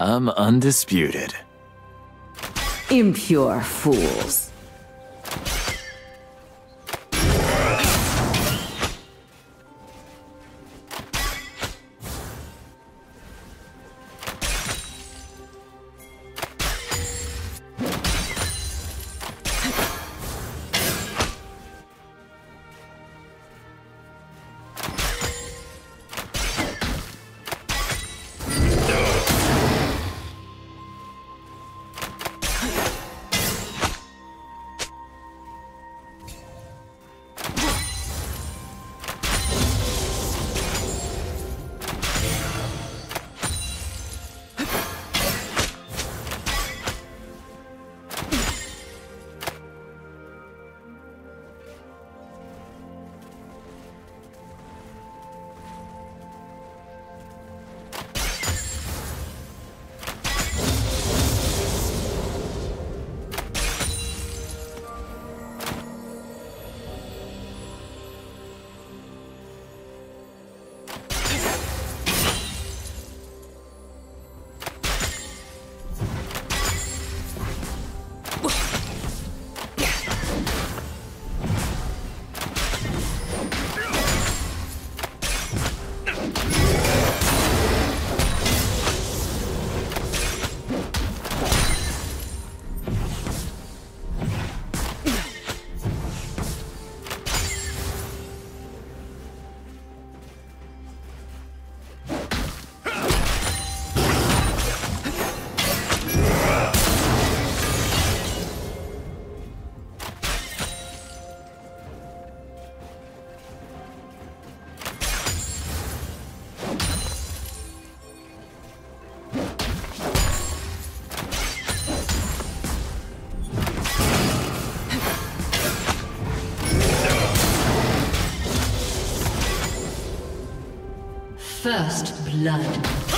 I'm undisputed. Impure fools. First blood.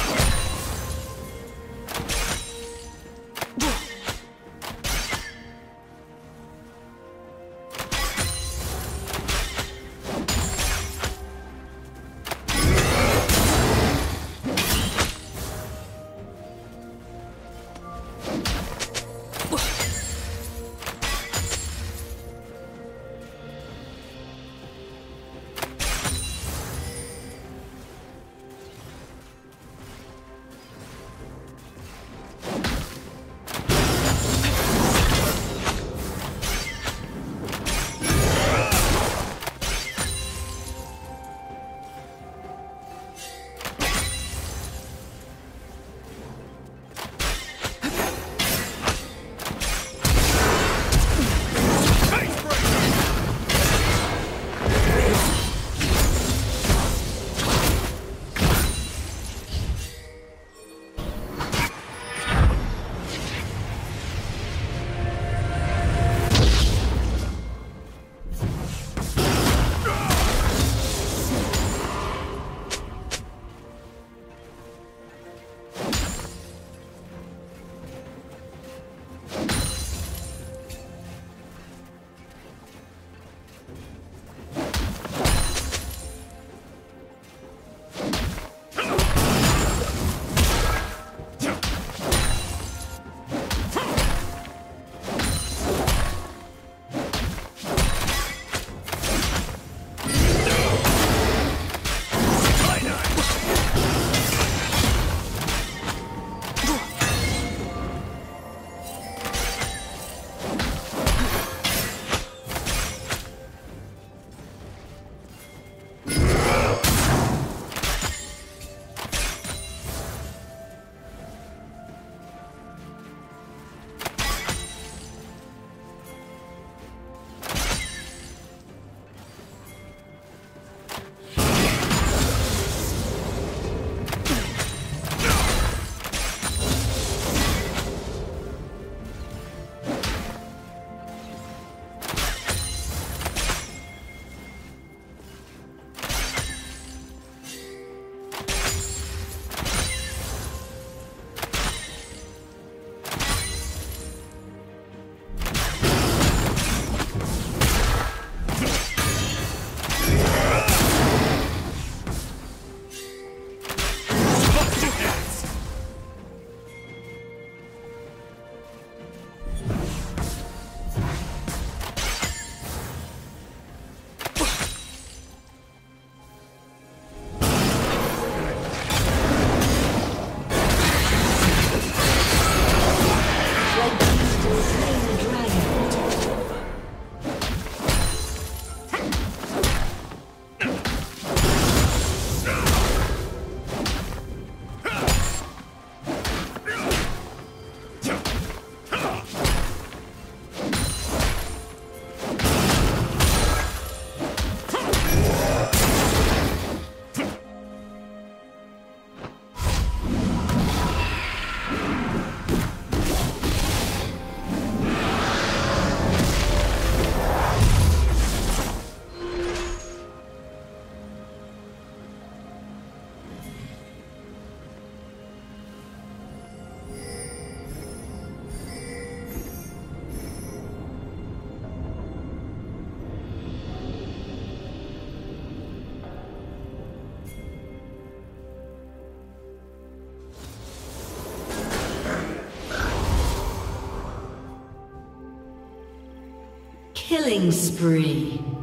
Killing spree.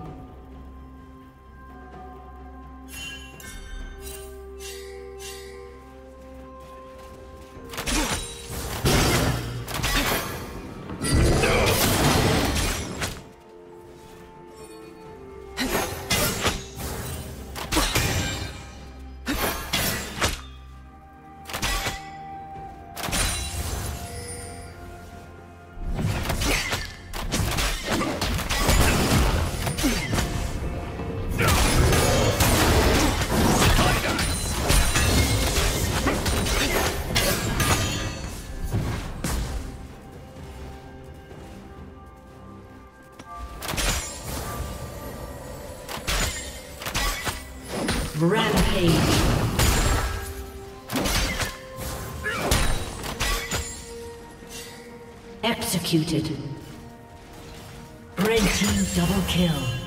Executed. Red team double kill.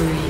Rampage.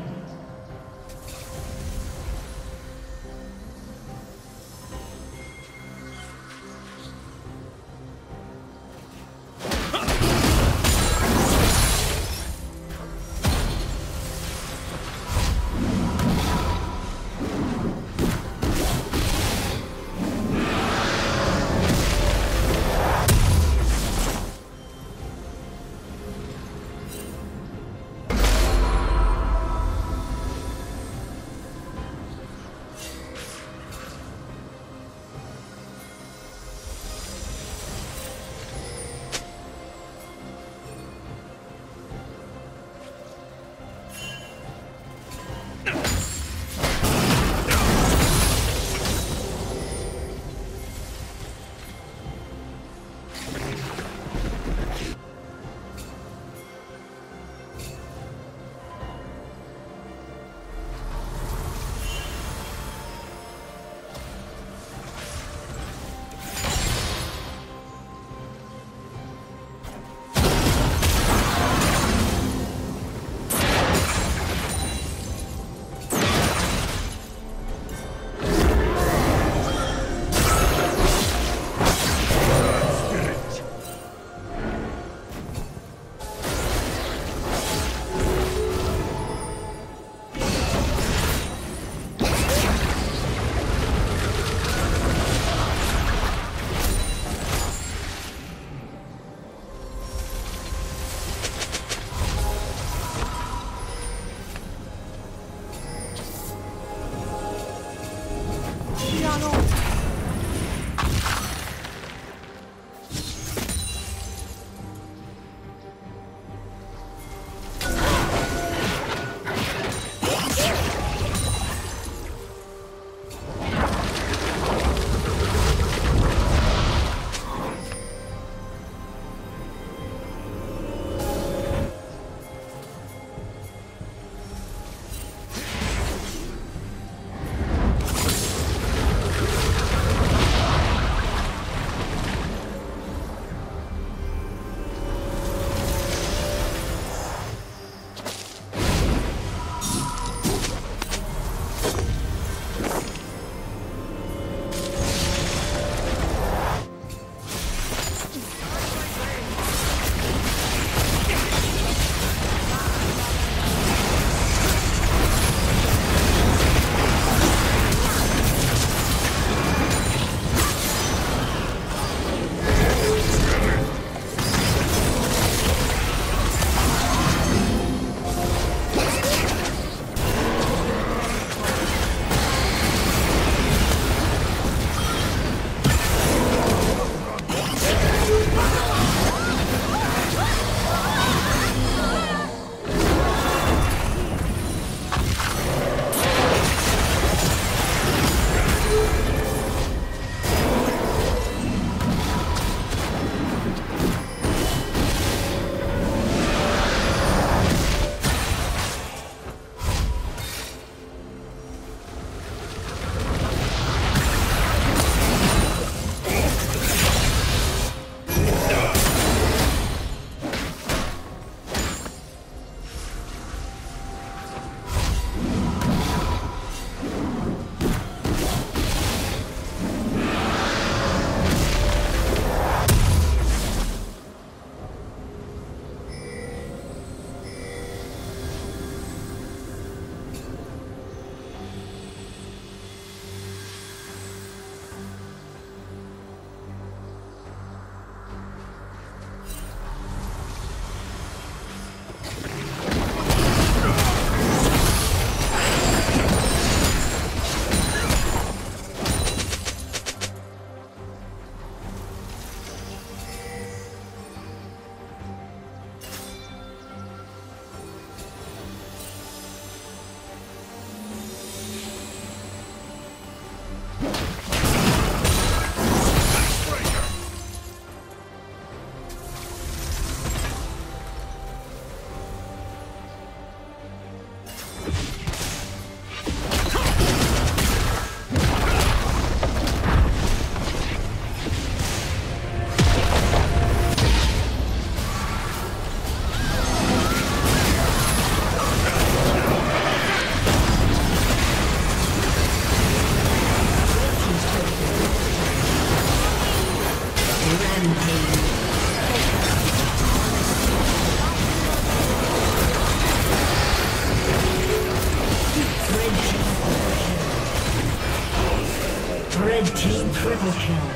Red team triple kill.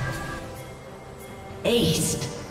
Aced.